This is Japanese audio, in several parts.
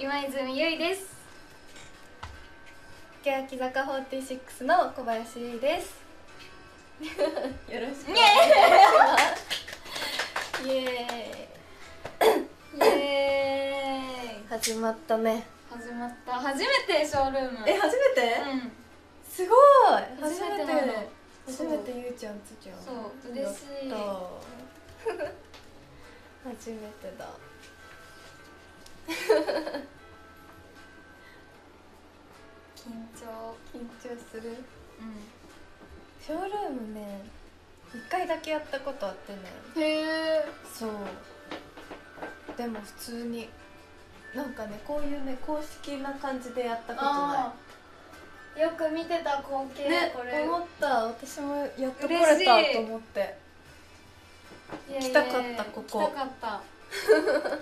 今泉ゆいです。欅坂46の小林優衣です。よろしくお願いします。イエイ。エーイ。ーイ始まったね。始まった。初めてショールーム。え初めて、うん。すごい。初めて初めて。ゆうちゃんつちゃん。そう。嬉しい。初めてだ緊張緊張する。うショールームね一回だけやったことあってね。んへえそう。でも普通になんかねこういうね公式な感じでやったことなあよく見てた光景、いねこれ。思った。私もやっと来嬉しい。れたと思って。来たかったここ。来たかった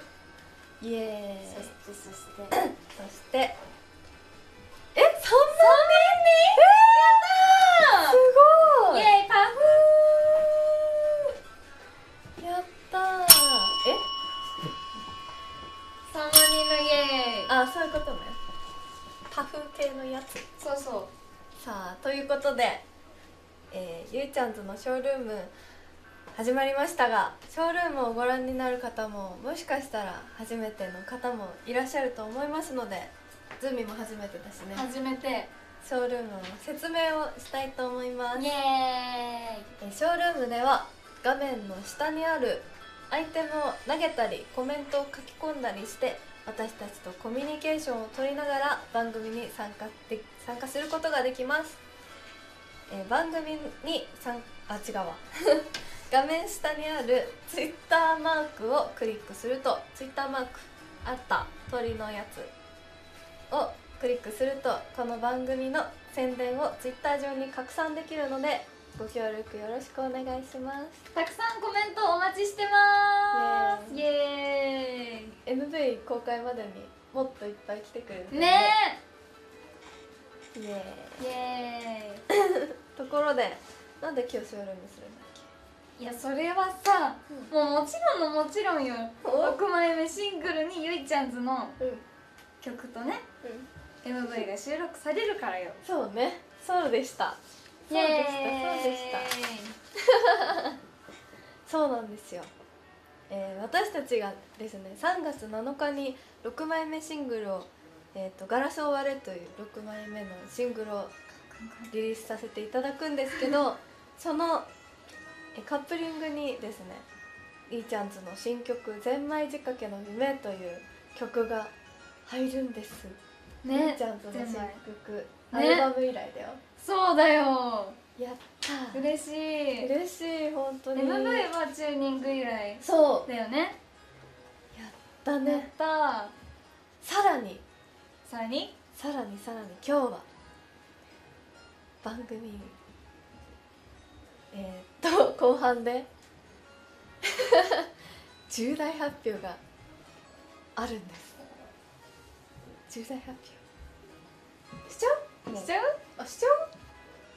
イエーイ。そしてそして。そして。え三万人すごい。イエーイパやったー。え？フ3万人のイエーイ。あそういうことね。パフ系のやつ。そうそさあということで、えーゆいちゃんズのショールーム始まりましたがショールームをご覧になる方ももしかしたら初めての方もいらっしゃると思いますのでズミも初めてだしね。う初めて。ショールームの説明をしたいと思います。イエーイ。えーショールームでは画面の下にあるアイテムを投げたりコメントを書き込んだりして私たちとコミュニケーションを取りながら番組に参加で参加することができます、えー番組に参あ違うわ画面下にある Twitter マークをクリックすると Twitter マークあった鳥のやつをクリックするとこの番組の宣伝を Twitter 上に拡散できるのでご協力よろしくお願いします。たくさんコメントお待ちしてます。イエ MV 公開までにもっといっぱい来てくれるーイねイエーイえ。イエー ところでなんで今日ショールームするんだっイいやそれはさ、もうもちろんのもちろんよ。お？6枚目シングルにゆいちゃんズの曲とねうん。MV が収録されるからよ。そうね。そうでした。そうでした。そうでした。そうなんですよ、えー私たちがですね3月7日に6枚目シングルを「えー、とガラスを割れ」という6枚目のシングルをリリースさせていただくんですけど そのえカップリングにですねいーちゃんズの新曲「ゼンマイ仕掛けの夢」という曲が入るんです。いねーちゃんズの新曲、アね。ルバム以来だよ。そうだよ。やった。嬉しい。嬉しい本当に。MV はチューニング以来そう。だよね。やっだね。た。さらに。さらに？さらにさらに。今日は。番組。えー、っと後半で。重大発表があるんです。重大発表。しちゃう？しちゃう？あしちゃう？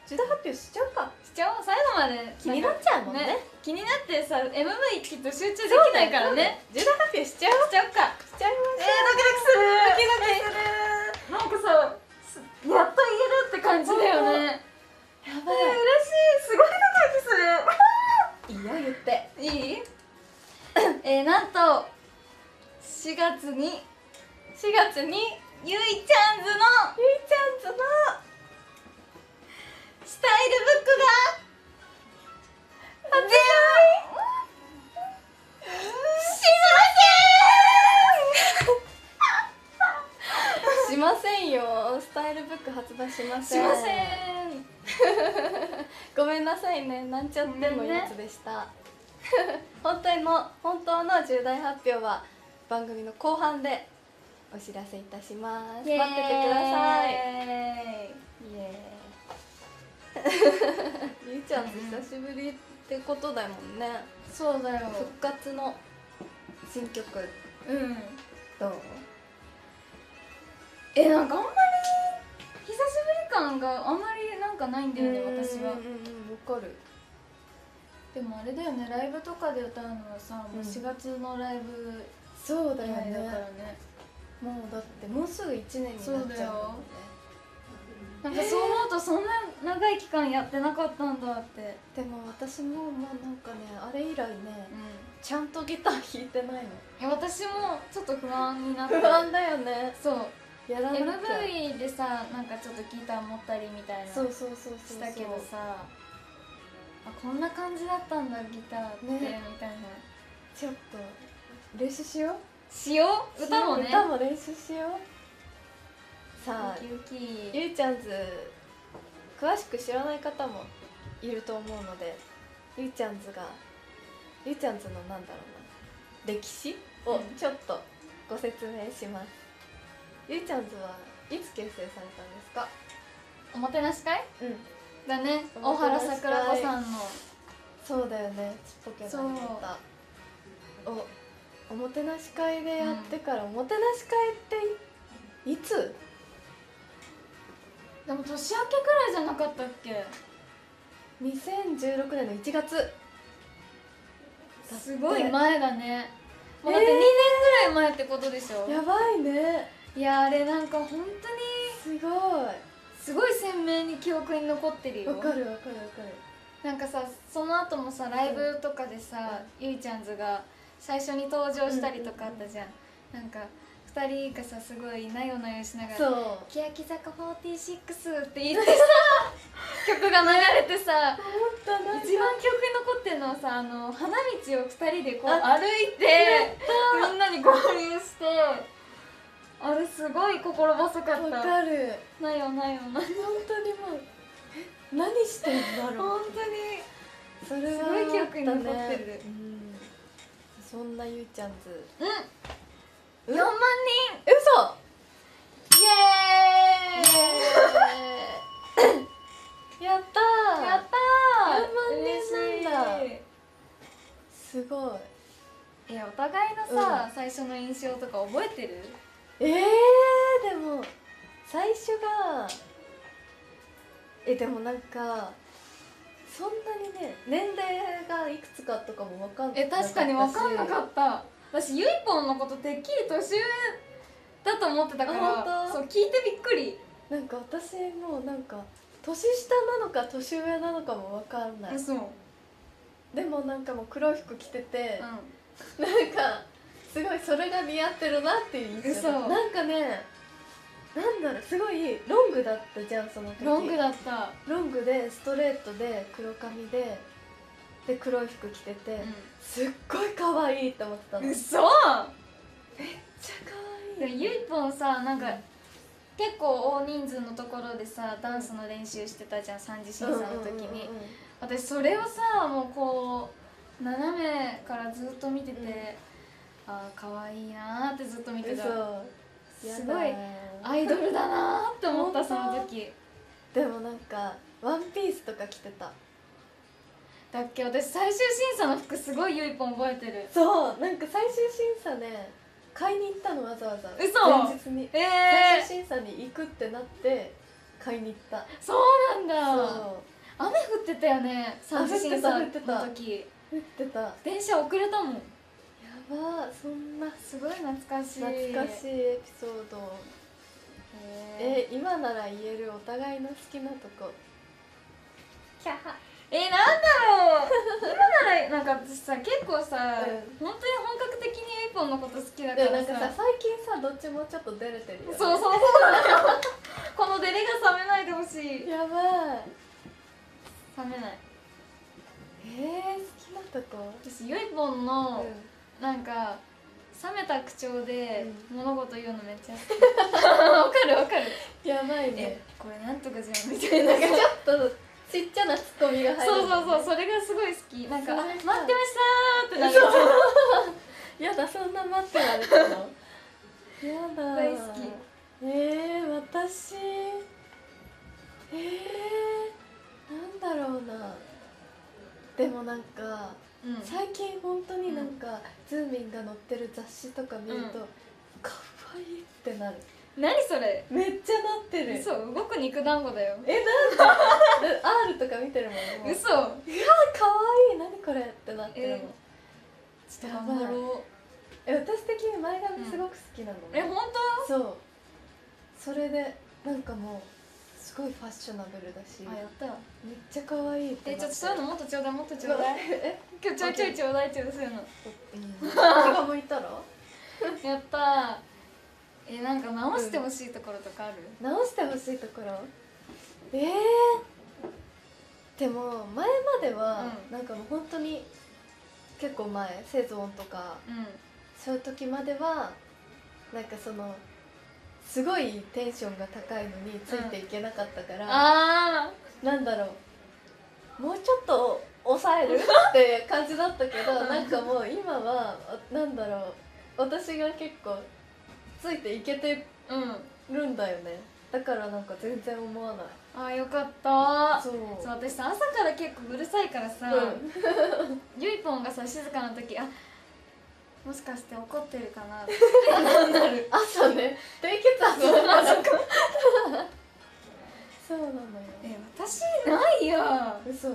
重大発表しちゃうか。しちゃおう？最後まで。気になっちゃうもんね。気になってさ MV きっと集中できないからね。重大発表しちゃう？しちゃおうか。しちゃいまえー、しょう。ドキドキする。ドキドキ。するなんかさすやっと言えるって感じだよねやえー、嬉ばしい。すごいドキドキする。いいいよ言って。いい？えー、なんと4月に4月にゆいちゃんズのゆいちゃんズのスタイルブックが発売し しませんよ。スタイルブック発売しまませせんん。しません ごめんなさいね。なんちゃってのやつでした、本当の本当の重大発表は番組の後半でお知らせいたします。待っててください。いゆうちゃんと久しぶりってことだもんね。そうだよ。復活の新曲。うん。どう？えなんかあんまり久しぶり感があんまりなんかないんだよね私は。わかる。でもあれだよねライブとかで歌うのはさもううん4月のライブそうだよ以来だからね。ねもうだってもうすぐ1年になっちゃうなんかそう思うとそんな長い期間やってなかったんだって。でも私ももうなんかねあれ以来ねうん。ちゃんとギター弾いてないの。いや私もちょっと不安になって不安だよね。そうやらなきゃ MV でさなんかちょっとギター持ったりみたいなそうそうそうそうしたけどさあこんな感じだったんだギターって、ね。みたいな。ちょっと練習しよう。しよう？歌もね。歌も練習しよう。さあゆうちゃんズ詳しく知らない方もいると思うのでゆうちゃんズがゆうちゃんズのなんだろうな歴史をうん。ちょっとご説明します、ゆうちゃんズはいつ結成されたんですか？おもてなし会？うん。だね。大原さくら子さんの。そうだよね。ちっぽけなおおもてなし会でやってから、おもてなし会っていいつ？でも年明けくらいじゃなかったっけ？2016年の1月すごい前だね。もうだって2年ぐらい前ってことでしょ、やばいねいやあれなんか本当にすごい。すごい鮮明に記憶に残ってるよ。わかるわかるわかる。なんかさその後もさライブとかでさ、ゆいちゃんズが最初に登場したりとかあったじゃん,、なんか2人がさすごいなよなよしながらそう「欅坂46」って言ってさ 曲が流れてさ本当だ一番記憶に残ってるのはさあの花道を2人でこうあ歩いてみんなに合流してあれすごい心細かった。わかる。なよなよな本当にもうえ何してんだろう。本当に。それはすごい記憶に残ってる。ね。うん。そんなゆうちゃんズ。うん。4万嘘。人イ。エーイ。やったー。やったー。4万人すごい。えお互いのさ、最初の印象とか覚えてる？えー、でも最初がえでもなんかそんなにね年齢がいくつかとかも分かんなかえったし確かに分かんなかった。私ゆいぽんのことてっきり年上だと思ってたかあらそう聞いてびっくり。なんか私もなんか年下なのか年上なのかも分かんない。でもなんかもう黒い服着てて、なんかすごいそれが似合ってるなっていう印なんかねなんだろうすごいロングだったじゃんその時。ロングだった。ロングでストレートで黒髪でで黒い服着てて、すっごい可愛いって思ってたの。めっち嘘ゃ可で愛い。ゆいぽんさなんか結構大人数のところでさダンスの練習してたじゃん三次審査の時に、私それをさもうこう斜めからずっと見てて、うんああ可愛いなーってずっと見てた。嘘。すごいアイドルだなーって思ったその時。でもなんかワンピースとか着てた。だっけ私最終審査の服すごいゆいぽん覚えてる。そうなんか最終審査ね買いに行ったのわざわざ。嘘。前日に。え最え終審査に行くってなって買いに行った。そうなんだ。そう。雨降ってたよね三次審査の降ってた降時。降ってた。や電車遅れたもんばそんなすごい懐かしい。懐かしいエピソード。ええ今なら言えるお互いの好きなとこ。キャハ。えなんだろう。今ならなんか私さ結構さ、う本当に本格的にゆいぽんのこと好きだからさ。んかさ最近さどっちもちょっと出れてるよ、ね、そうそうそうなのよこのデレが冷めないでほしい。やばい。冷めない。えー、好きなとこ？私ゆいぽんの、うなんか冷めた口調でう物事言うのめっちゃ好き。わかるわかる。んやばいえねこれなんとかじゃんみたいな。ちょっとちっちゃなツッコミが入る。そうそうそうそれがすごい好き。なんか「それさ。待ってました!」ってなる。やだそんな待ってられたの。やだ。大好き。えー、私。えー、なんだでもなんかうん。最近本当になんか、ズーミンが載ってる雑誌とか見ると、うん。かわいいってなる。何それ？めっちゃなってる。嘘動く肉団子だよ。えなんで R とか見てるもん嘘。うわかわいい。何これってなってるもん、えちょっと頑張ろえ私的に前髪すごく好きなの、うえ本そう。それでなんかもうすごいファッショナブルだし。当あやった。よめっちゃ可愛いってえなってちょっとそういうのもっとちょうだい。もっとちょうだいえ今日ちょいちょいちょうだいちょうだいそういうの。気が向いたら？やった。ーえなんか直してほしいところとかある、直してほしいところ？えー、でも前までは、うん。なんかもう本当に結構前セゾンとか。うん。そういう時まではなんかそのすごいテンションが高いのについていけなかったから、あなんだろうもうちょっと抑える？って感じだったけどなんかもう今はあなんだろう私が結構ついていけてるんだよね。だからなんか全然思わない。あーよかった。そう。そう私さ朝から結構うるさいからさ、うん。ゆいぽんがさ静かな時あもしかして怒ってるかな？な る朝ね。低血圧 そうなのよ。え私ないや。嘘。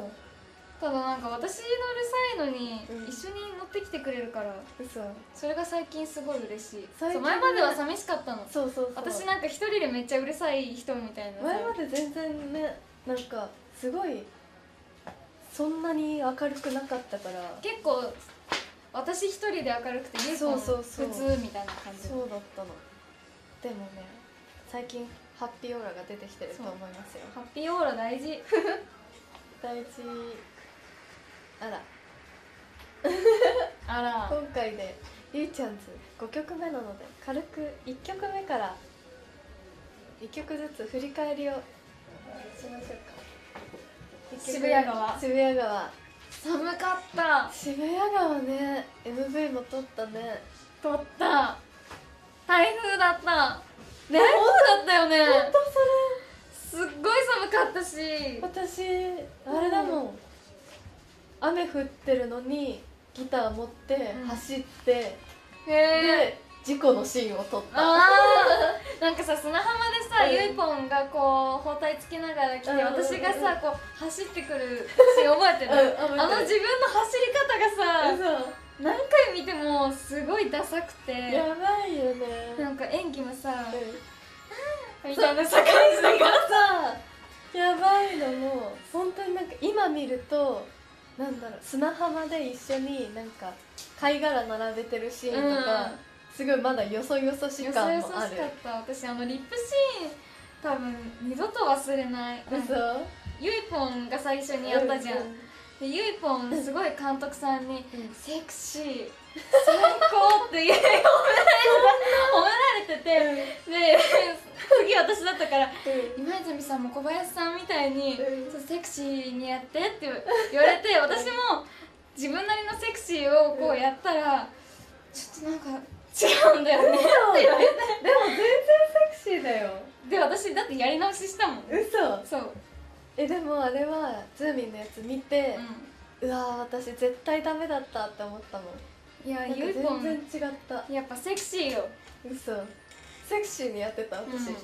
ただなんか私のうるさいのにうん。一緒に乗ってきてくれるから。嘘。それが最近すごい嬉しい。前までは寂しかったの。そうそうそう。私なんか一人でめっちゃうるさい人みたいな。さ前まで全然ねなんかすごいそんなに明るくなかったから。結構私一人で明るくてゆいぽんそうそう。そう普通みたいな感じ。そうだったの。でもね最近ハッピーオーラが出てきてると思いますよ。ハッピーオーラ大事。大事。あら。あら。今回でゆいちゃんズ5曲目なので軽く1曲目から1曲ずつ振り返りをしましょうか。渋谷川。渋谷川寒かった。渋谷川ね MV も撮ったね。撮った。台風だった。台風だったよね。ほんとすっごい寒かったし。それ私あれだもん。雨降ってるのにギター持ってうん。走って、へえで事故のシーンを撮った。なんかさ砂浜でさ、うん。ゆいぽんがこう包帯つけながら来て、うん。私がさこう走ってくるシーン 覚えてる、うん。あの自分の走り方がさ嘘。何回見てもすごいダサくて。やばいよね。なんか演技もさうん。みたいなさ感じだからさやばいのも本当になんか今見るとなんだろう砂浜で一緒になんか貝殻並べてるシーンとか、うんすごいまだよそよそしよそ感もある。よそしかった。私あのリップシーン多分二度と忘れない。嘘？ゆいぽんが最初にやったじゃん、うんでゆいぽんすごい監督さんにうん「セクシー最高」って褒められ褒められてて。で次私だったから今泉さんも小林さんみたいにうん。そうセクシーにやってって言われて私も自分なりのセクシーをこうやったらちょっとなんか違うんだよね。でも全然セクシーだよ。で私だってやり直ししたもん。嘘。そう、えでもあれはズーミンのやつ見て、うわー私絶対ダメだったって思ったもん。うん、いやゆいぽん全然違った。やっぱセクシーよ、嘘。セクシーにやってたうん、私、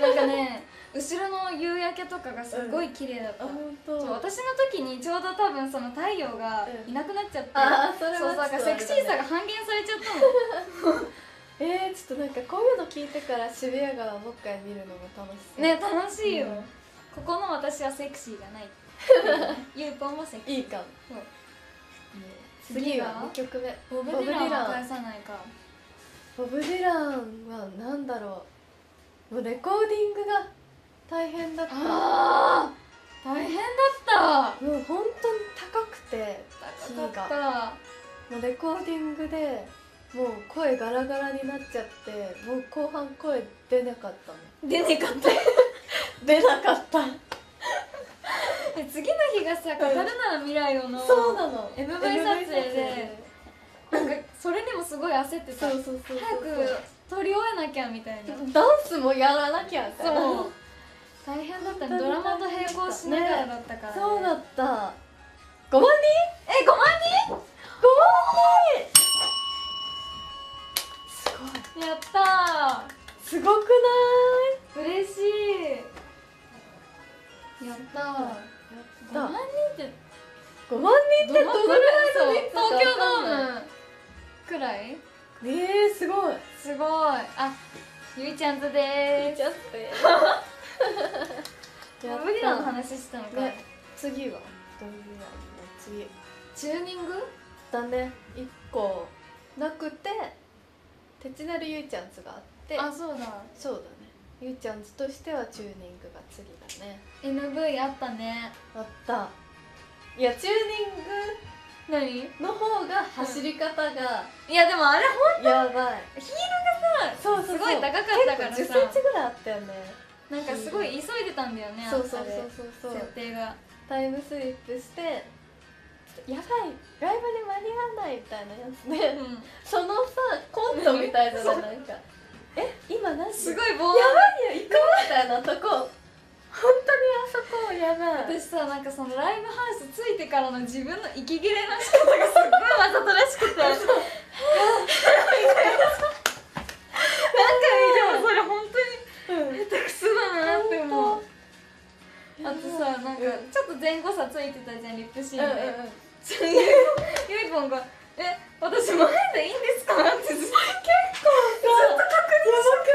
なんかね後ろの夕焼けとかがすごい綺麗だった、あ本当。そう私の時にちょうど多分その太陽がいなくなっちゃって、あーそうだからセクシーさが半減されちゃったの。えー、ちょっとなんかこういうの聞いてから渋谷川もう一回見るのも楽しそう。ね楽しいよ、うん。ここの私はセクシーじゃないゆいぽん もセクシー。いいかも。そう。次は次は？2曲目。ボブ・ディランは返さないか。ボブ・ディランは何だろう。もうレコーディングが大変だった。大変だった。う本当に高くて高かが。っもうレコーディングでもう声ガラガラになっちゃってもう後半声出なかったの。た出ねえかった。出なかった。で 次の日がさ「語るなら未来を」のそうなの。MV 撮影でなんかそれにもすごい焦ってたそうそうそうそう早く撮り終えなきゃみたいな。ダンスもやらなきゃそう大変だったね。ドラマと並行しながらだったから、ね、そうだった。5万え5万人？5万人？す人やったごいすごくー嬉しい。やったー。ない5万人って？た5万人ってどのぐらいの？東京ドームくらい？えー、すごい。すごい。あゆいちゃんとでーすちゃっても う無理なの話してたのか、ね。次はどういうやつ次。チューニング？だね。1個なくてテチナルゆいちゃんズがあって。あそうだ。そうだね。ゆいちゃんズとしてはチューニングが次だね。NV あったね。あった。いやチュー何ニングの方が走り方が。いやでもあれほんやばい、ヒールがさそうすごい高かったからさ。結構10センチぐらいあったよねなんかすごい急いでたんだよねそうそうそうそう。そう設定が。タイムスリップしてやばいライブに間に合わないみたいなやつで、うん。そのさコントみたいないなんか。え今何？すごい棒やばいよ行こうみたいなとこ。本当にあそこやばい。私さなんかそのライブハウスついてからの自分の息切れの仕方がすっごいわざとらしくて。なんかでもそれ本当にうん下手くそだなって思う。ああとさなんかうん。ちょっと前後差ついてたじゃんリップシーンで、うんちょゆいゆいぽんが「え私前でいいんですか?」ってずっと結構さやばく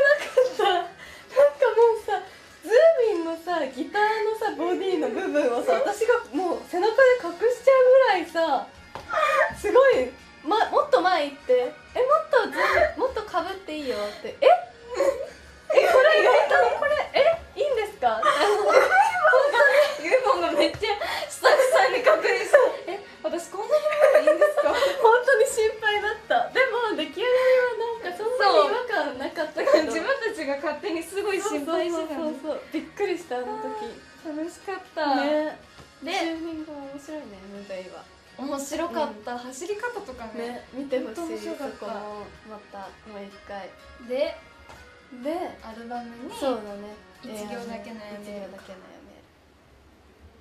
なかった。なんかもうさズーミンのさギターのさボディの部分をさ私がもう背中で隠しちゃうぐらいさすごい、ま、もっと前行って「えもっともっとかぶっていいよ」って「え？えこれ意外とこれえいいんですか?」ゆいぽんがめっちゃスタッフさんに確認して「え私こんなにもいいんですか?」本当に心配だった。でも出来上がりはなんかそんなに違和感なかったけど。自分たちが勝手にすごい心配してたの。そうそうびっくりしたあの時。楽しかった、ね。でチューニングも面白いね MV は。面白かった、走り方とかね。ね見てほしい。そこもまたもう一回。ででアルバムにそうだね。一行だけのやめ一行だけのや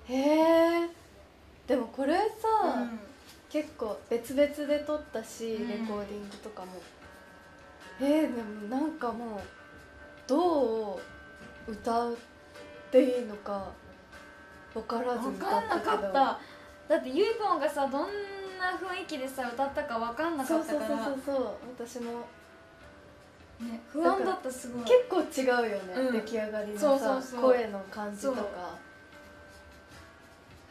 めへえでもこれさ、うん。結構別々で撮ったし、うん。レコーディングとかも。えー、でもなんかもうどう歌っていいのか分からず分歌かんなかった。だってゆいぽんがさどんな雰囲気でさ歌ったか分かんなかそうそうそうったからそうそう。私もね不安だったすごい。結構違うよね、うん。出来上がりのさそうそうそう。声の感じとか。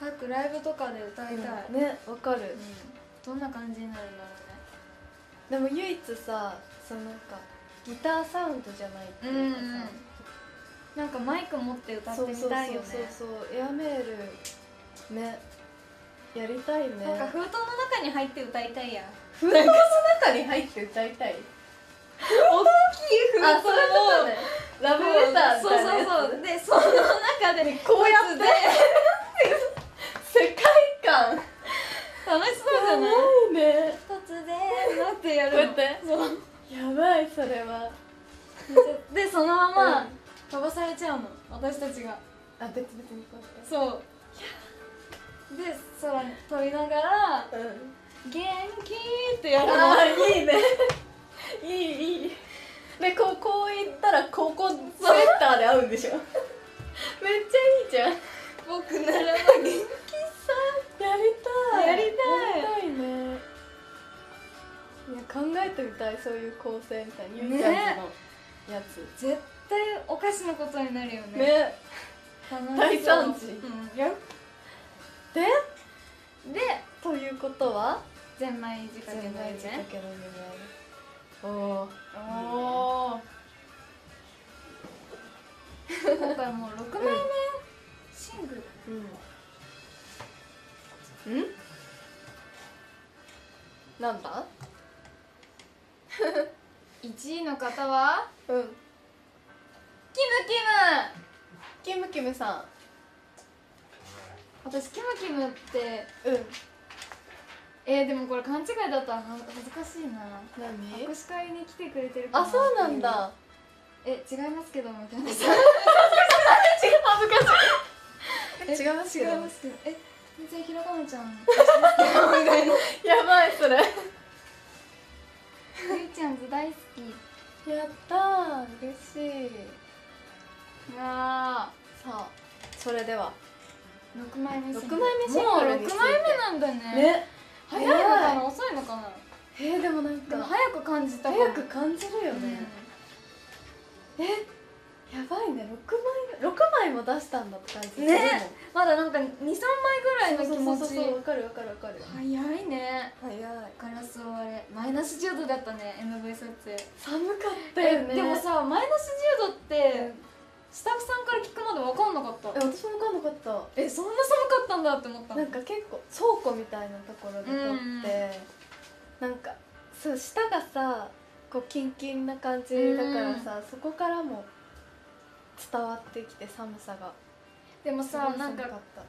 早くライブとかで歌いたい、うんねわかる、うん。どんな感じになるんだろでも唯一さそのなんかギターサウンドじゃないっていうかさ、うんなんかマイク持って歌ってみたいよね。そうそうそうエアメールね。やりたいね。なんか封筒の中に入って歌いたいや。ん封筒の中に入って歌いたい？大きい封あそういうことね。ラブレターみそうたいなやつそうそうでその中でこうやって世界観楽しそう。じゃないいね突然なってやるやばいそれはでそのままう。ん飛ばされちゃう。の私たちがあ別々にこう。やってそう。で空に飛びながらう。ん「元気」ってやるのいいねいいいい。でこうこう言ったらここセンターで合うんでしょ？めっちゃいいじゃん。やり僕ならば元気たいやりたい。やりたいね。いや考えてみたいそういう構成みたいなゆいちゃんのやつ。絶対おかしなことになるよね。ね。大惨事。うん。やで？でということは？ゼンマイ仕掛けの全体仕掛夢けの夢おおおお今回もう6枚目シングルうん。ん。なん。だ1位の方はうん。キムキムキムキムさん。私キムキムってうん。えー、でもこれ勘違いだったらは恥ずかしいな。何？握手会に来てくれてるあそうなんだ。え違いますけどみたいな 恥ずかしい。え違い。ます違いますけど。え全然ひらがなちゃん。やばいそれ。ゆうちゃんズ大好き。やったー。嬉しい。いやさあそれでは。ー6枚目六枚目もうグルについて6枚目なんだね。ね早い。のかな遅いのかな？えー、でもなんか早く感じた早く感じるよね、えやばいね。6枚6枚も出したんだって感じね。まだなんか23枚ぐらいの気持ちそうそうわかるわかるわかる。早いね。早い。ガラスを割れ。マイナス10度だったね MV 撮影。寒かったよね。でもさマイナス10度ってスタッフさんから聞くまで分かんなかった。え私も分かんなかった。えそんな寒かったんだって思ったなんか結構倉庫みたいなところで撮って、なんかそう下がさこうキンキンな感じだからさ、そこからも伝わってきて寒さが。でもさなんか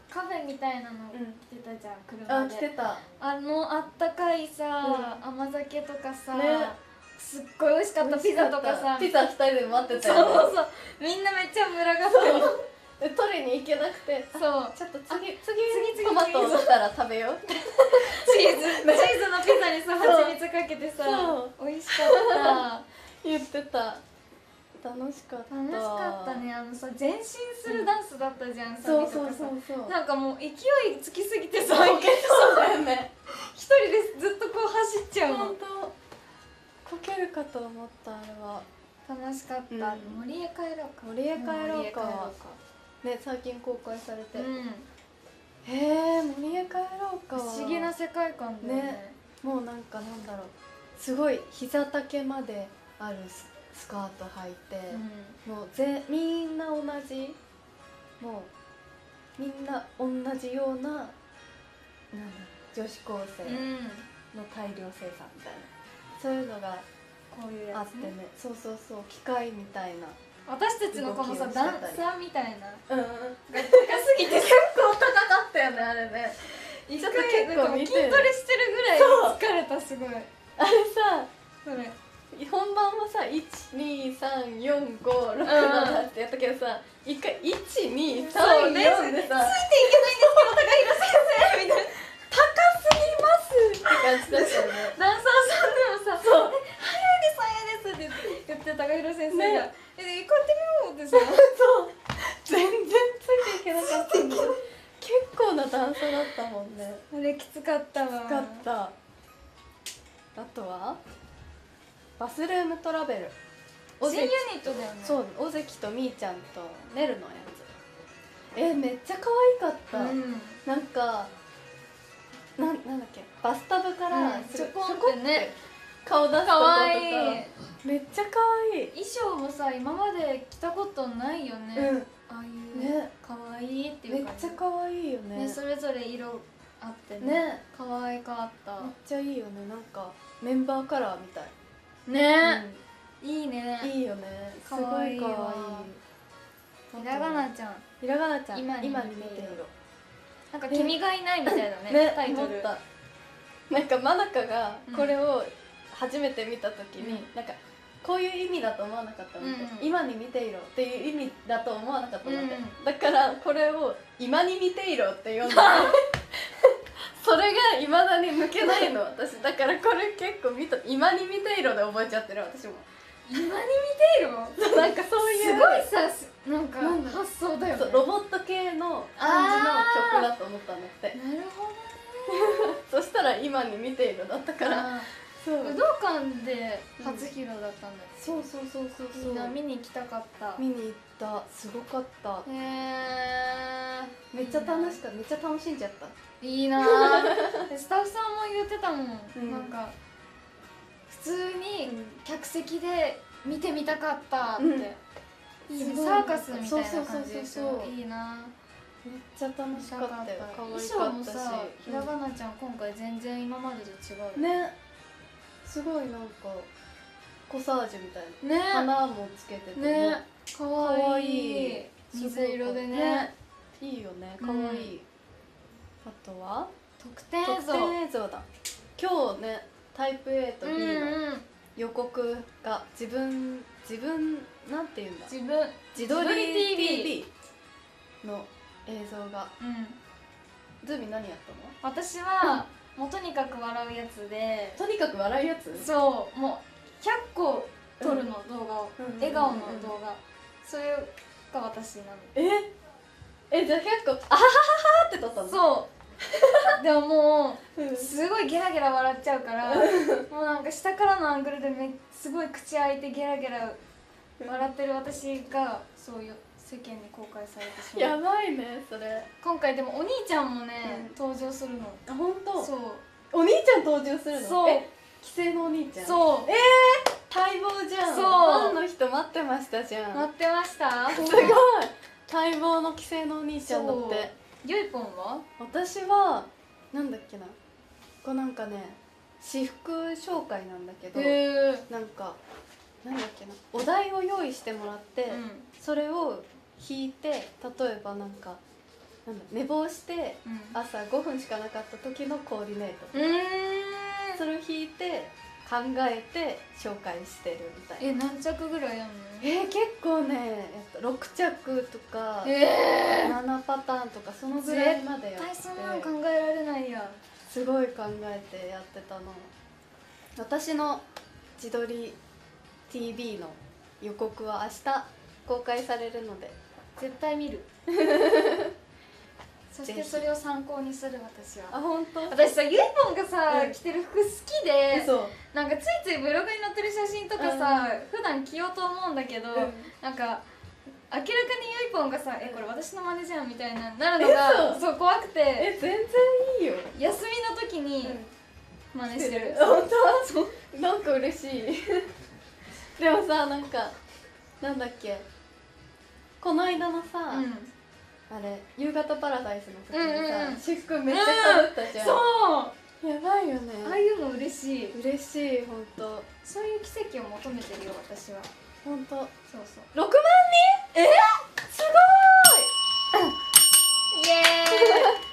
カフェみたいなのうん。来てたじゃん車あで来てた。あのあったかいさ、甘酒とかさ、ねすっごい美味しかったピザとかさ。ピザ2人で待ってたそうよ、ね、そう。みんなめっちゃ群がってる で取りに行けなくてそう。ちょっと次次次次トマト落ちたら食べよう。チーズ。チーズのピザにさそう。蜂蜜かけてさそう。美味しかった。言ってた。楽しかった。楽しかったね。あのさ前進するダンスだったじゃん、うビとかさ。そうそうそうなんかもう勢いつきすぎてさこけそうだよね。一人でずっとこう走っちゃうの。本当こけるかと思ったあれは。楽しかった、うん。森へ帰ろうか。森へ帰ろうか。ね最近公開されて、うん。へえ森へ帰ろうか。不思議な世界観だよね。ね。もうなんかなんだろう。すごい膝丈まであるススカート履いて、もうぜみんな同じもうみんな同じようななんだ女子高生うん、うん、の大量生産みたいなそういうのがこういうあってやつね。ねそうそうそう機械みたいな。私たちのこのさダンサーみたいな。うんうん。が高すぎて結構高かったよねあれね。一ちょっと回結構見てる。トレしてるぐらい疲れたすごい。あれさそれ。本番はさ1234567ってやったけどさ一回1234そうね。でさついていけないんですけど高弘先生みたいな感じだったよね。ダンサーさんでもさそう「早いです早いです」って言って高弘先生がね「えこうやってみよう」ってさ。そう。全然ついていけなかった。んだよ結構な段差だったもんね。あれきつかったわ。よかった。あとはバスルームトラベル。尾新ユ関ニットだよね。そう尾関とみーちゃんとねるのやつ。えめっちゃ可愛かった、うん。なんかなんなんだっけ？バスタブからうんちょこんってね顔出すとことか。わいい。めっちゃ可愛い衣装もさ今まで着たことないよね、うん。ああいうね。可愛いっていめっう感じちゃ可愛いよね。ねそれぞれ色あってね。ね。可愛かった。めっちゃいいよね。なんかメンバーカラーみたい、ね、いいね。うんいいよね。すごい可愛いわ可愛い。ひらがなちゃん。ひらがなちゃん。今今に見ていに見ていろなんか君がいないみたいだねねタイトル。思った。なんか真中がうん。これを初めて見た時に、うん。なんかこういう意味だと思わなかったので、うんうん今に見ていろっていう意味だと思わなかったので、うんうんだからこれを今に見ていろって読んだ それがいまだに抜けないの私。だからこれ結構見た今に見ていろで覚えちゃってる私も今に見ているの？なんかそういう。すごいさすなんか発想だよね。ロボット系の感じの曲だと思ったんだって。なるほ そしたら今に見ていろだったかどら武道館で初披露だったんだってそうそうそうそうそう。みんな見に行きたかった。見に行った。すごかった。へえめっちゃ楽しかった。めっちゃ楽しんじゃった。いいな スタッフさんも言ってたもん、うん。なんか普通に客席で見てみたかったって、うん。サーカスみたいな感じでしそうそうそうそょう。いいな。めっちゃ楽しかった。よ可衣愛装もさひらがなちゃん今回全然今までと違う。ね。すごいなんかコサージュみたいな。ね。花もつけてて。ね。かわ可いい。水色でね。いいよね。うん。可愛い。あとは？特典映像。特典映像だ。今日ねタイプ A と B うんのうん。予告が自分自分なんて言うんだ？自分。自撮り TV の映像が。うん。ズミ何やったの？私はもうとにかく笑うやつで。とにかく笑うやつ？そう。もう100個撮るの、動画を、うん笑顔の動画、それが私なの。え？えじゃあ結構あははははって撮ったの？そう でももうすごいゲラゲラ笑っちゃうからもうなんか下からのアングルでめすごい口開いてゲラゲラ笑ってる私がそういう世間に公開されてしまやうばいねそれ。今回でもお兄ちゃんもね、うん。登場するの。あ本当？そう。お兄ちゃん登場するの？そう。え帰省のお兄ちゃん？う。そう待望じゃん。そう。ファンの人待ってましたじゃん。待ってました。すごい。待望の帰省のお兄ちゃんだってゆいぽんは？私はなんだっけな。こうなんかね私服紹介なんだけどなんかなんだっけな。お題を用意してもらって、うん。それを弾いて例えばなんかなんだ寝坊してうん。朝5分しかなかった時のコーディネート。うそれを弾いて考えて紹介してるみたいな。え何着ぐらいやんの？えー、結構ねえっと6着とかえ7パターンとかそのぐらいまでやって。絶対そんなん考えられないや。すごい考えてやってたの。私の自撮り TV の予告は明日公開されるので絶対見るそしてそれを参考にする私は。あ本当？私さゆいぽんがさ、うん。着てる服好きで嘘。なんかついついブログに載ってる写真とかさ、普段着ようと思うんだけど、うん。なんか明らかにゆいぽんがさ「えこれ私の真似じゃん」みたいななるのが嘘。そう怖くて。え全然いいよ。休みの時に真似してる、本当？なんか嬉しい。でもさなんかなんだっけ。この間のさ、うんあれ夕方パラダイスの時にさ、うんうん。うん私服めっちゃかぶったじゃん、そう。やばいよね。ああいうの嬉しい。嬉しい本当そういう奇跡を求めてるよ私は。本当そうそう。6万人？え？す イエーイ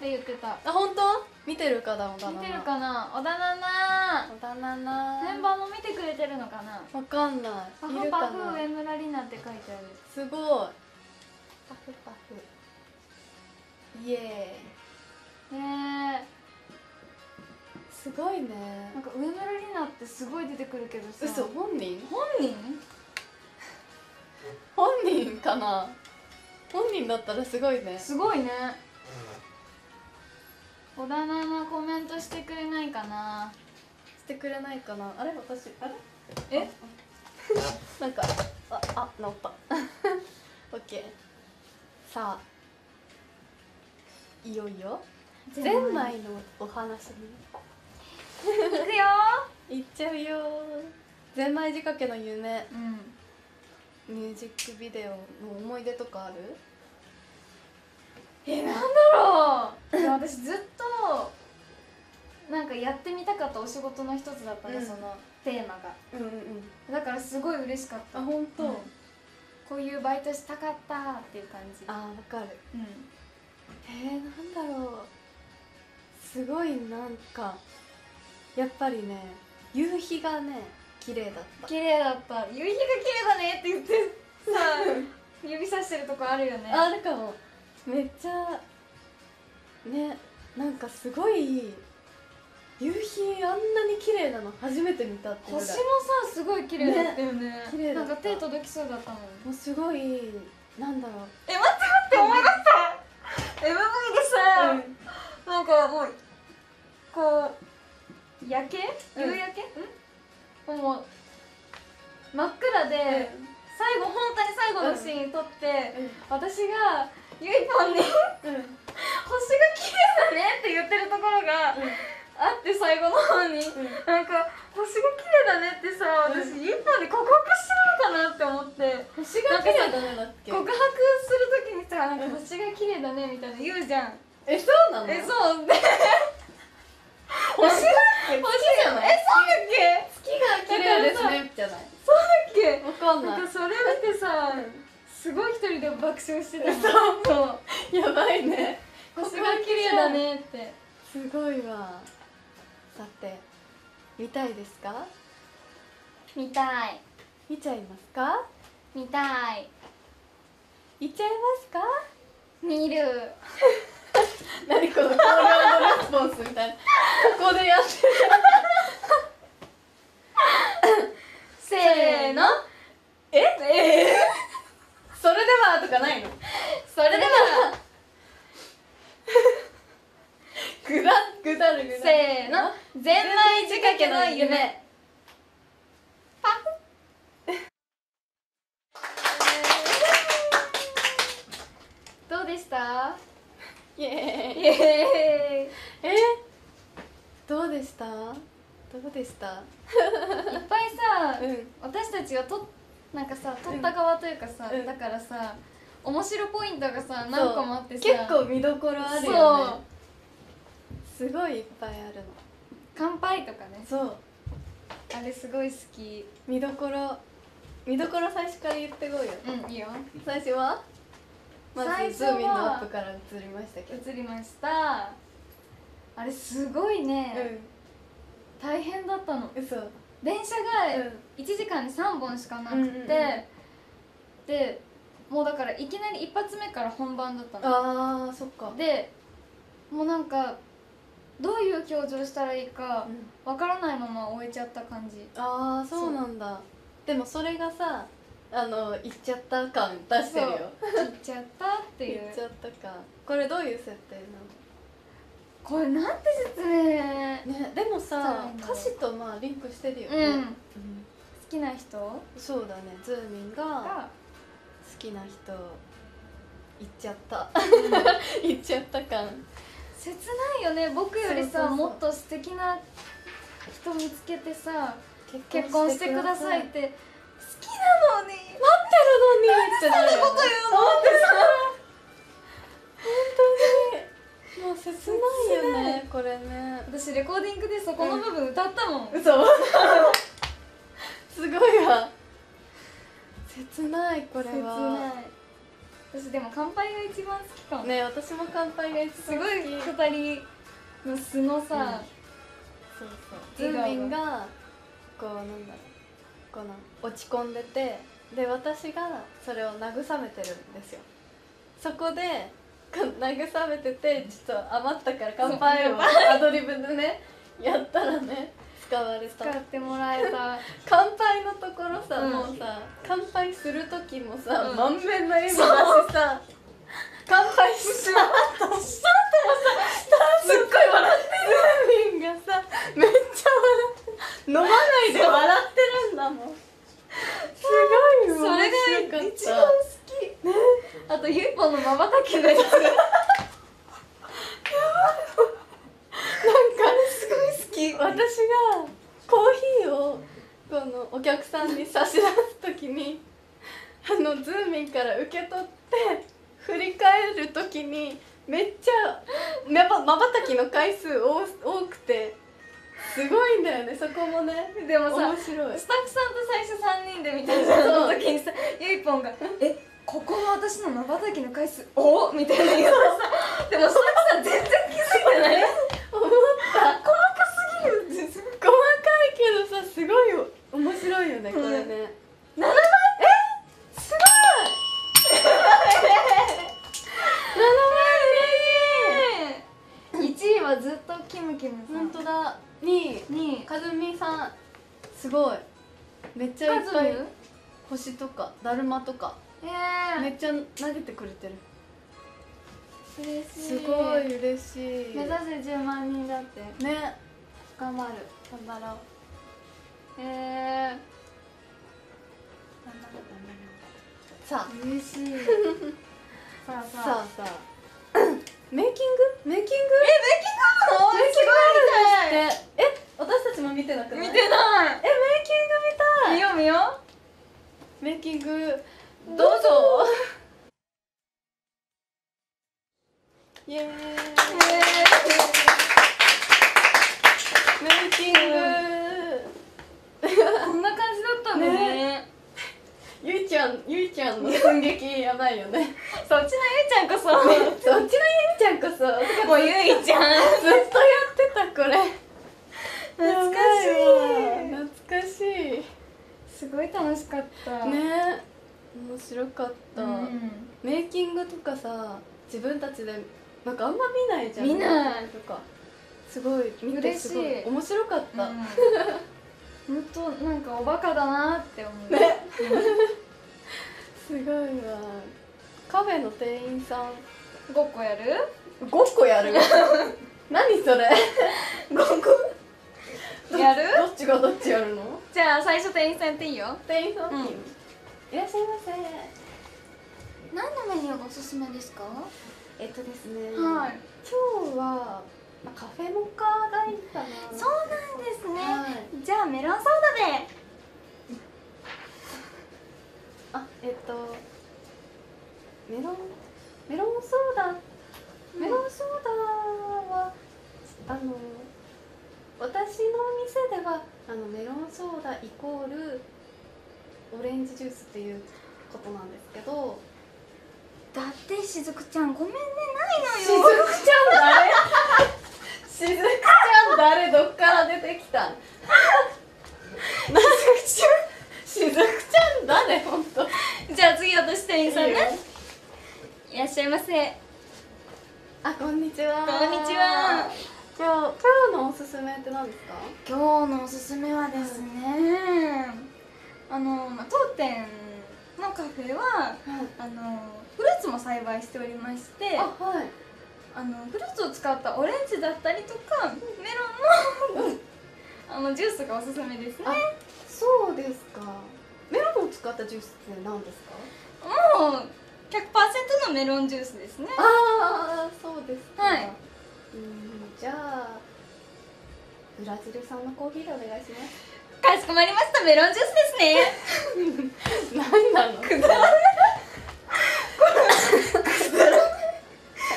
って言ってた。あ本当？見てるかな小田見七てるかな？小田七小田七メンバーも見てくれてるのかな？わかんない。パいフパフ上村里奈って書いてある。すごい。パフパフ。イエーイ。ねすごいえね。なんか上村里奈ってすごい出てくるけどさ。嘘本人？本人？本人かな？本人だったらすごいね。すごいね小田七コメントしてくれないかな。してくれないかな。あれ？私あれ？え？なんかああ治った。オッケーさあ。いよいよ。ゼンマイのお話に。いくよ。いっちゃうよ。ゼンマイ仕掛けの夢。うん。ミュージックビデオの思い出とかある？えなんだろう。私ずっとなんかやってみたかったお仕事の一つだったね、うん。そのテーマが。うんうんだからすごい嬉しかった。あ本当、うん。こういうバイトしたかったっていう感じ。あわかる。うん。えー、なんだろう。すごいなんかやっぱりね夕日がね綺麗だった。綺麗だった。夕日が綺麗だねって言ってさ指さしてるとこあるよね。あるかもめっちゃねなんかすごい夕日あんなに綺麗なの初めて見たって星もさすごい綺麗だったよね。綺麗だった。なんか手届きそうだったもん。もうすごいなんだろう。え待って待って思い出した。MV でさ、なんかもうこう夜景？うん。夕焼け、ん、もう真っ暗で、最後本当に最後のシーン撮って、私がゆいぽんに「うん。うん星が綺麗だね」って言ってるところがあって最後の方に、なんか「星が綺麗だね」ってさ私、ゆいぽんに告白してるのかなって思って。星が綺麗だねだっけ？告白するときにさ「なんか星が綺麗だね」みたいな言うじゃん。えそうなの？えそう。で星だっけ星じゃない？えそうだっけ？月が綺麗ですねじゃない。そうだっけ？わかんない。なんかそれ見てさすごい一人で爆笑してた。そうやばいね。星が綺麗だねって。すごいわ。さて見たいですか？見たい。見ちゃいますか？見たい。見ちゃいますか？見る。何この高量のレスポンスみたいな。ここでやってる。せーの。え？えそれではとかないの？それでは。ぐだぐだるぐだる。せーの。ゼンマイ仕掛けの夢。パフ。どうでした？イエーイ。イエーイ。え？どうでした？どうでした？いっぱいさ、うん。私たちがとなんかさ撮った側というかさ、うん。だからさ面白ポイントがさ何個もあってさ。結構見どころあるよね。すごいいっぱいあるの。乾杯とかね。そう。あれすごい好き。見どころ。見どころ最初から言ってこうよ。うんいいよ。最初は？ま最初はずズーミンのアップから映りましたけど。映りました。あれすごいね、大変だったの。うん嘘電車が1時間に3本しかなくて、うんうんうん。でもうだからいきなり一発目から本番だったの。ああそっか。でもうなんかどういう表情したらいいかうん。わからないまま終えちゃった感じ。ああそうなんだ。でもそれがさあの行っちゃった感出してるよ。言っちゃったっていう。行っちゃった感これどういう設定なこれなんて説明のねでもさ歌詞とまあリンクしてるよね、うん。好きな人？そうだね。ズーミンがが。好きな人行っちゃった。行っちゃった感。切ないよね。僕よりさもっと素敵な人見つけてさ結婚してください。って好きなのに。待ってるのにってそんなこと言うの？思ってさ切ないよねこれね。私レコーディングでそこの部分歌ったもん、嘘。すごいわ。切ないこれ切はない。私でも乾杯が一番好きかも、ね私も乾杯が一す番好き。ごい二人の素のさ、そうそう。ズーミンがこうなんだろうこの落ち込んでてで私がそれを慰めてるんですよ。そこで慰めててちょっと余ったから乾杯を。アドリブでねやったらね使われた。使ってもらえた。乾杯のところさ、うん。もうさ乾杯する時もさ、うん。満面の笑み出してさ乾杯した。後した。さすっごい笑ってる。ミンがさめっちゃ笑って飲まないで笑ってるんだもん。すごいそれが面白かった。一番好き、あとゆいぽんのまばたきのやつ。なんかすごい好き。私がコーヒーをこのお客さんに差し出す時にあのズーミンから受け取って振り返る時にめっちゃまばまばたきの回数多多くてすごいんだよねそこもね。でもさ面白い。スタッフさんと最初3人で見たじゃんその時にさゆいぽんが「えここの私のまばたきの回数お？みたいな言うとさ。でもスタッフさん全然気づいてない。思った。細かすぎる。細かいけどさすごいよ面白いよねこれね、7番すごい1 位はずっとキムキムさん。本当だににかずみさんすごい。めっちゃいっぱい星とかだるまとか。えー、めっちゃ投げてくれてる。嬉しい。すごい嬉しい。目指せ10万人だって。ね。頑張る。頑張ろう。えさー、嬉しい。さああさあ。さあさあメイキング？メイキング？えメイキングなの？メイキングあるんですって。え私たちも見てなくない？見てない。えメイキング見たい。見よう見よメイキング。どうぞ。イエーイ。うメイキング。こんな感じだったんだねゆいちゃんゆいちゃんの寸劇やばいよね。そっちのゆいちゃんこそ。そっちのゆいちゃんこそ。ずっもうゆいちゃんとやってたこれ。懐かしい。懐かしい。楽しかった。ね。面白かった、うん。メイキングとかさ自分たちでなんかあんま見ないじゃん。見ないとか。すごい見てすごい。面白かった、うん 本当なんかおバカだなって思う。ね。すごいわ。カフェの店員さんごっこやる？5個やる？何それ？5個やる？どっちがどっちやるの？じゃあ最初店員さんやっていいよ。店員さん、うん。いらっしゃいませ。何のメニューがおすすめですか？えっとですね、はい。今日はまあカフェモカがいいかな。そうなんですね、はい。じゃあメロンソーダで。あえっとメロンメロンソーダ？メロンソーダは、あの私の店ではあのメロンソーダイコールオレンジジュースっていうことなんですけど。だってしずくちゃんごめんね。しずくちゃん誰？しずくちゃん誰？どっから出てきたん？しずくちゃん誰？本当。じゃあ次私店員さんね。いらっしゃいませ。あこんにちは。こんにちは。今日今日のおすすめって何ですか？今日のおすすめはですね、あの、まあ、当店のカフェはあのフルーツも栽培しておりましてあはいあのフルーツを使ったオレンジだったりとかメロンのあのジュースがおすすめですね。あそうですか。メロンを使ったジュースって何ですか？もう100%のメロンジュースですね。ああそうですか。はい。うんじゃあブラジル産のコーヒーでお願いします。かしこまりました。メロンジュースですね。何なの？くだらない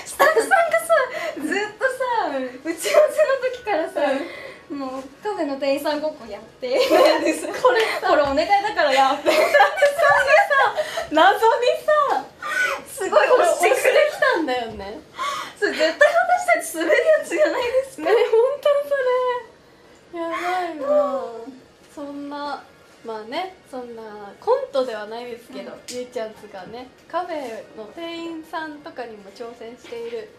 スタッフさんがさずっとさ打ち合わせの時からさ、もうカフェの店員さんごっこやって。でさこれこれお願いだからやって。謎にさすごい。押してきたんだよねそれ絶対私たち滑るやつじゃない。ですね本当それやばい。わそんなまあねそんなコントではない。ですけど、うんゆい。ちゃんつがねカフェの店員さんとかにも挑戦してい。る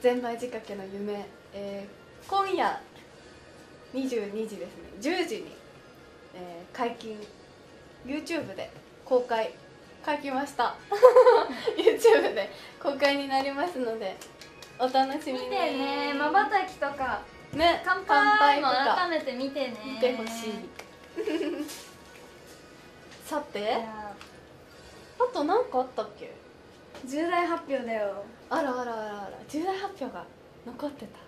ゼンマイ仕掛けの夢、えー今夜22時ですね。10時に、えー解禁。YouTube で公開。書きました。YouTube で公開になりますのでお楽しみに。見てね。まばたきとか。ね。乾杯。も改めて見てね。見てほしい。さて？あと何かあったっけ？重大発表だよ。あらあらあらあら。重大発表が残ってた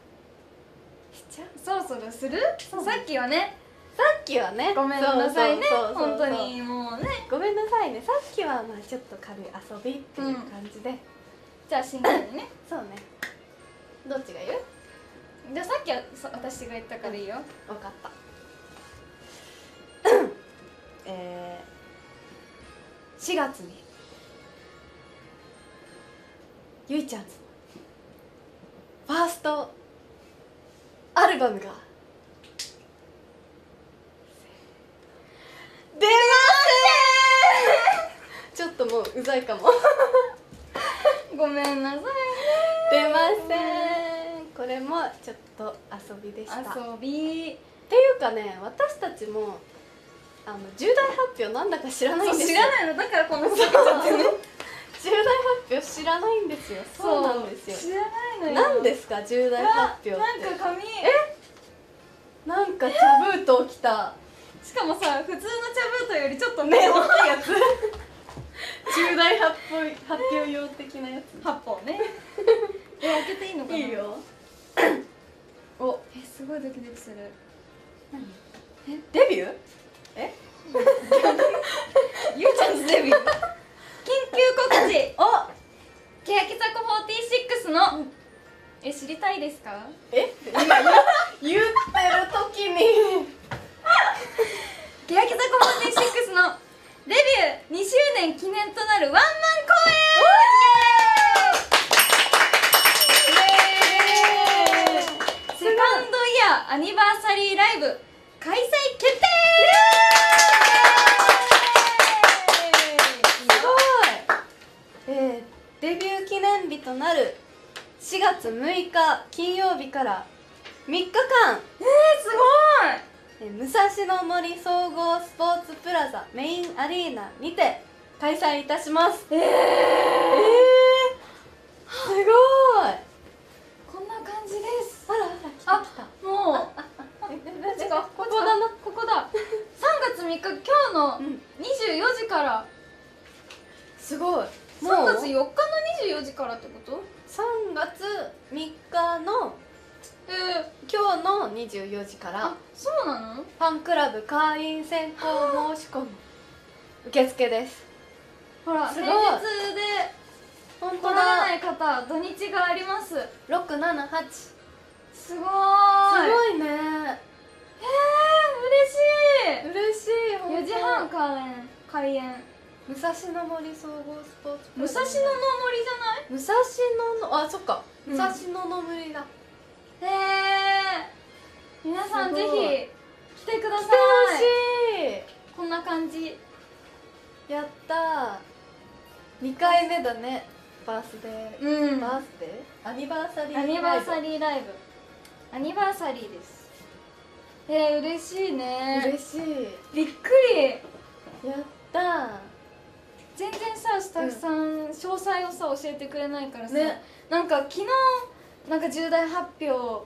そろそろする？さっきはね。さっきはね。ごめんなさいね。本当にもうね。ごめんなさいね。さっきはまあちょっと軽い遊びっていう感じで、じゃあシンプルにね。そうね。どっちが言う？じゃあさっきはさ私が言ったからいいよ。分かった。えー、4月に。ゆいちゃんファーストアルバムが。出ません。ちょっともううざいかも。ごめんなさい。出ません。これもちょっと遊びでした。遊び。っていうかね私たちもあの重大発表なんだか知らないんですよ。知らないの。だからこの人ちゃってね重大発表知らないんですよ。そうなんですよ。知らないのよ。何ですか重大発表って。なんか髪なんか茶封筒きた。しかもさ普通の茶封筒よりちょっとねね大きいやつ。重大発表発表用的なやつ。八本ね。え開けていいのかな？いいよ。お。えすごいドキドキする。デビュー？え？ゆうちゃんズデビュー。緊急告知お欅坂46のえ知りたいですか？え？今言う言ってる時に。欅坂46のデビュー2周年記念となるワンマン公演。セカンドイヤーアニバーサリーライブ開催決定となる4月6日金曜日から3日間。えー、すえ武蔵野森総合スポーツプラザメインアリーナにて開催いたします。ごいえー、すごい。こんな感じです。あらあら来た来た。もう。違違う。ここだなここだ。3月3日今日のうん。24時から。すごい3月4日の24時からってこと3月3日のえー、今日の24時からあそうなの？ファンクラブ会員選考申し込み受付です。ほらすごい。平日で本来られない方土日があります。す678すすごーい。ごいね。えー、嬉しい。嬉しい本当。4時半開演開演武蔵野森総合スポーツプ武蔵野の森じゃない？武蔵野のあそっか。うん。武蔵野の森だ、へえ皆さんぜひ来てください。来てほしこんな感じ。いやったー。2回目だね。バースデー、うん。バースデー？アニバーサリーアニバーサリリーライブ。アニバーサリーです。えー、嬉しいね。嬉しい。びっくり。やったー全然さスタッフさん、詳細をさ教えてくれないからさ、ね。なんか昨日なんか重大発表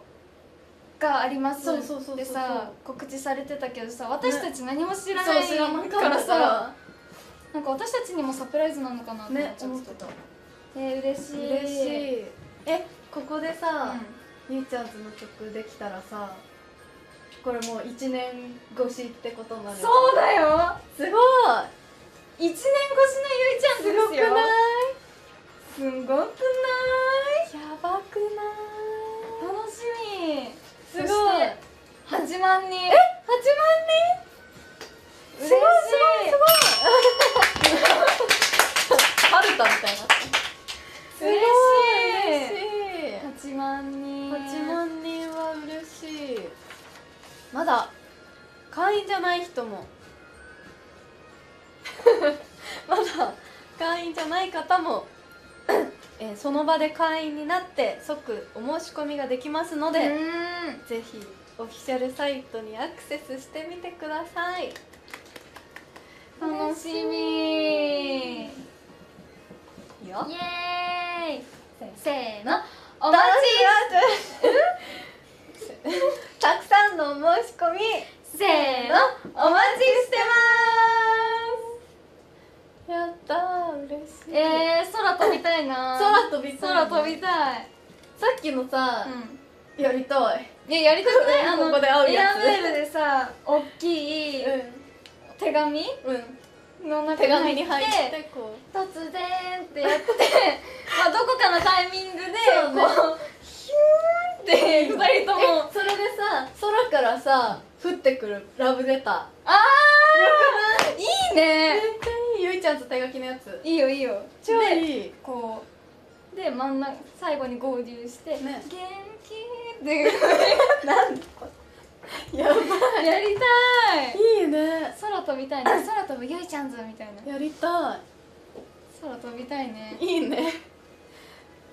がありますってさ告知されてたけどさ私たち何も知らないかからさなんか私たちにもサプライズなのかなって思っねちゃってた。えー、嬉しい。嬉しい。えここでうさ、ん。ゆうちゃんズの曲できたらさこれもう1年越しってことになるよ。そうだよ。すごい一年越しのゆいちゃんすですよ。ごくない？すごくない？やばくない？楽しみ。すごい。そして8万人え？8万人？すごいすごいすごい。ハルタみたいな嬉しい。嬉しい。8万人。8万人は嬉しい。まだ会員じゃない人も まだ会員じゃない方も、えーその場で会員になって即お申し込みができますので、うん。ぜひオフィシャルサイトにアクセスしてみてください。楽しみ。イエーイ。せーのおお待 たくさんのお申し込みちせーの。お待ちしてまやったー嬉しすい、えー、空飛びたいな 空飛びたいね空飛びたい。さっきのさ、うん。やりたい。いややりたくない。あ のここで会うやつ。エアメールでさ大きい手紙うん。の中手紙に入入って突然ってやって まあどこかのタイミングでこうヒューって二人とも。えそれでさ空からさ降ってくるラブレター。あー！い？いね！めっちゃいい。ゆいちゃんと手書きのやつ。いいよいいよ。超でい。いこうで真ん中最後に合流して「ね。元気」って。なんやばやりたい。いいいね。空飛びたいね。空飛ぶゆいちゃんズみたいな。やりた空飛びたいね。いいいね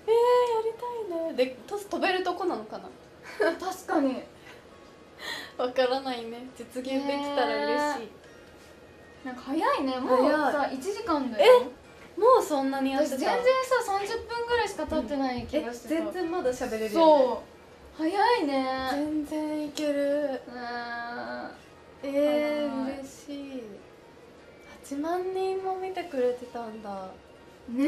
えー、やりたいね。でと飛べるとこなのかな？確かに。わからないね。実現できたら嬉しい、なんか早いね。もうさ1時間だよ。もうそんなにやってた？私全然さ30分ぐらいしか経ってない気えがしてた、全然まだ喋れるよ、ね、そう。早いね。全然いける。うんえー、はい嬉しい。8万人も見てくれてたんだね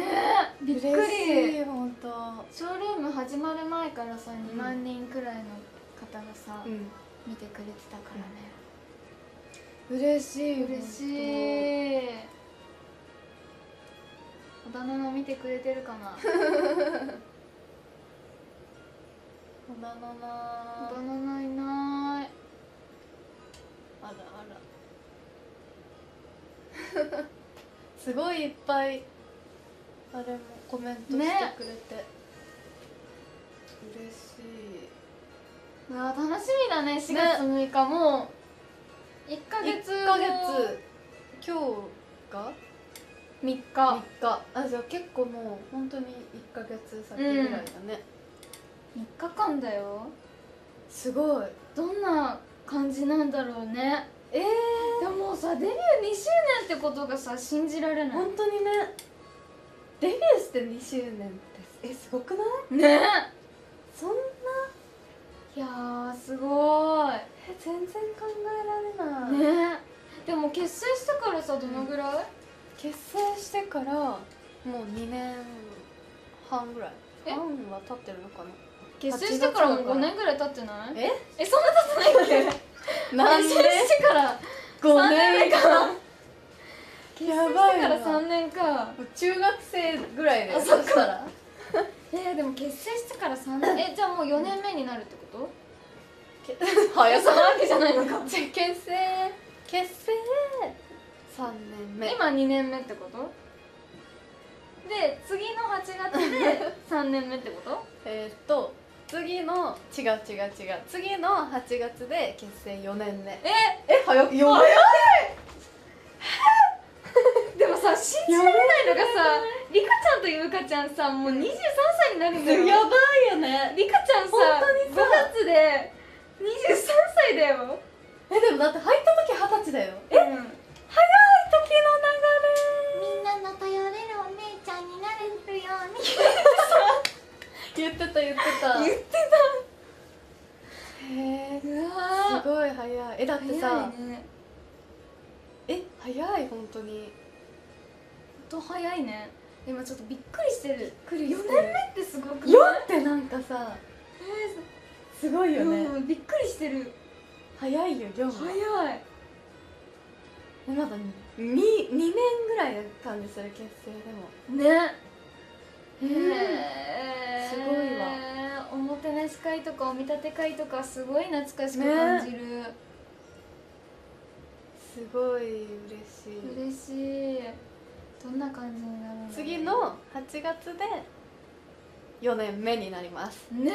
えびっく嬉しりい本当。ショールーム始まる前からさ2万人くらいの方がさ、うん。見てくれてたからね、嬉しい嬉しい。織田の見てくれてるかな？ほなな織な田のいない。あらあら。すごいいっぱいあれもコメントしてくれて、嬉しい。うわ楽しみだね4月6日、も。う1ヶ月。1ヶ月。今日が？3日。3日。あじゃあ結構もう本当に1ヶ月先ぐらいだね、3日間だよ。すごい。どんな感じなんだろうね。えでもさデビュー2周年ってことがさ信じられー、ない。本当にねデビューして2周年ってえすごくない？ね。そんな？いやーすごえ全然考えられない、いね。でも結成してからさどのぐらい、結成してからもう2年半ぐらい。え？半は経ってるのかな？結成してからもう8月だから5年ぐらい経ってない？え？えそんな経ってないっけ？なんで？結成してから5 3年目か結成やしてばいなから3年か。中学生ぐらいで。あそっか。ら えー、でも結成してから3年。えじゃあもう4年目になるってこと？早えそんなわけじゃないのか。結成？結成？3年目。今2年目ってこと？で次の8月で3年目ってこと？えーっと次の違う違う違う。次の8月で結成4年目。ええ早く4年 でもさ信じられないのがさリカちゃんとゆうかちゃんさもう23歳になるんだよ。やばいよね。リカちゃんさ本当にさ。5月で23歳だよ。えでもだって入った時二十歳だよ。え、早い時のみんなの頼れるお姉ちゃんになれるように。流れ言ってた言ってた。言ってへえたうわすごい早い。えだって早さいねえ早い本当に。ほんと早いね。今ちょっとびっくりしてる。くり4して年目ってすごくない？4ってなんかさ。すごいよね、うん、びっくりしてる。早いよ4は。早い。えまだ 2, 2年ぐらいな感じする結成でも。ね。うん。へーすごいわ。おもてなし会とかお見立て会とかすごい懐かしく感じる、すごい嬉しい。嬉しい。どんな感じになるんだろう次の8月で4年目になります。ね。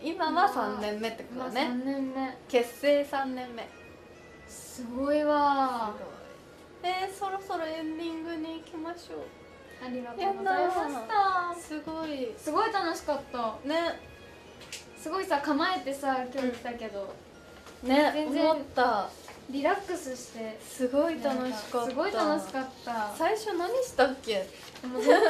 今は3年目ってこまあとね3年目。結成3年目。すごいわ。すえー、そろそろエンディングに行きましょう。ありがとうございました。すごい。すごい楽しかった。ね。すごいさ構えてさ今日来たけど、ね全然思った。リラックスして。すごい楽しかった。すごい楽しかった。最初何したっけ？全然覚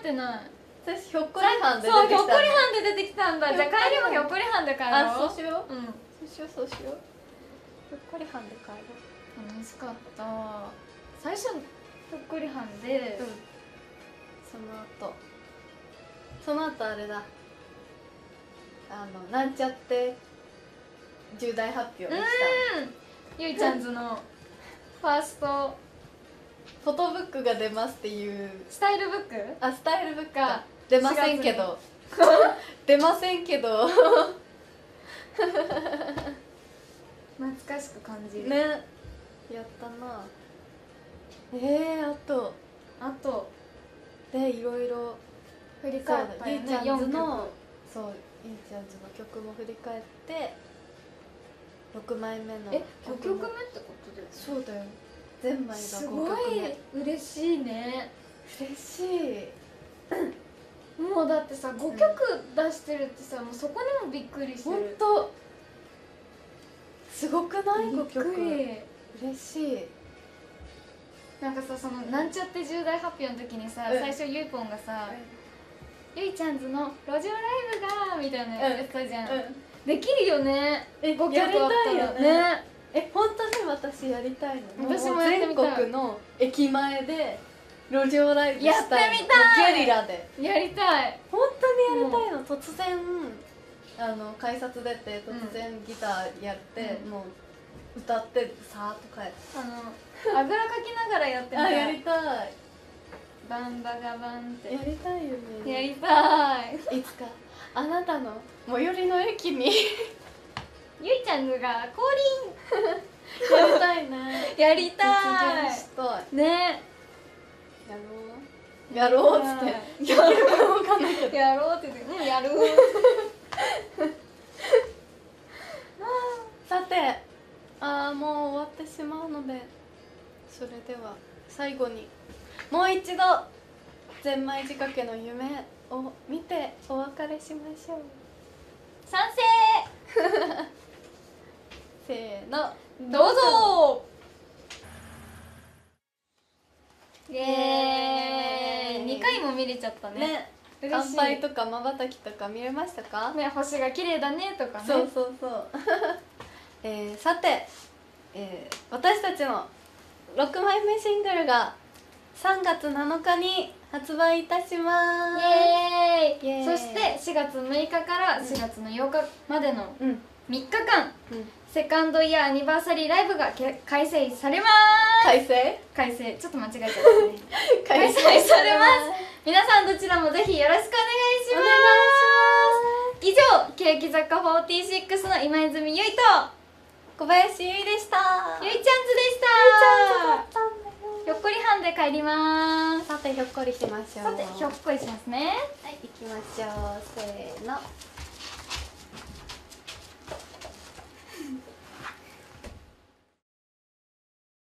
えてない。私ひょっこりはんで出そうひょっこてきたりはんで出てきたんだ。じゃあ帰りもひょっこりはんで帰ろう。あそうしよう。うん。そうしようそうしよう。ひょっこりはんで帰ろ楽しかった。最初ひょっこりはんで、ううん。その後。その後あれだ。あのなんちゃって重大発表でした。ゆいちゃんズのファーストフォトブックが出ますっていう。スタイルブック？あスタイルブックがか。出ませんけど。出ませんけど。懐かしく感じる、ね。やったな。えー、あと。あと。でいろいろ。振り返ったよね。だゆいちゃんズ4のそうゆいちゃんズの曲も振り返って6枚目の。曲え5曲目ってことだよね。そうだよ。全枚が5すごい。嬉しいね。嬉しい。もうだってさ5曲出してるってさもうそこにもびっくりしてる。とすごくない？びっ5曲くり嬉しい。なんかさそのなんちゃって重大発表の時にさ、うん。最初ゆいぽんがさ「ゆいちゃんズの路上ライブが」みたいなやってたじゃん、うんできるよね。え5曲やりあったらたいよね。え本当に私やりたいの？私も全国の駅前で路上ライブしたいの。やってみたい。ゲリラで。やりたい。本当にやりたいの。突然あの改札出て突然ギターやって、うん。もう歌ってさーっと帰ってあのあぐらかきながらやってみたい。あやりたい。バンバガバンって。やりたいよね。やりたい。いつかあなたの最寄りの駅に ゆいちゃんズが降 やりたいね。臨やりたい。い。ね。やろう。やろうっつって。やろう。かなやろうって言ってうんやる。さてあーもう終わってしまうのでそれでは最後にもう一度ゼンマイ仕掛けの夢を見てお別れしましょう。賛 せーの。成どうぞ。イエーイ。2回も見れちゃったね。ね。乾杯。とかまばたきとか見れましたか、ね星が綺麗だねとかね。そうそうそう、えー、さて、えー、私たちの6枚目シングルが3月7日に発売いたします。イエーイ。そして4月6日から4月の8日までのうん。3日間、うん。セカンドイヤーアニバーサリーライブがけ開催されます。改正開催？ちょっと間違えちゃったね。開催されます。皆さんどちらもぜひよろしくお願いしおます。以上欅坂46の今泉ゆいと小林ゆいでした。ゆいちゃんずでしたひょっこりはんで帰ります。さてひょっこりしましょうさてひょっこりしますね。はい行きましょう。せーの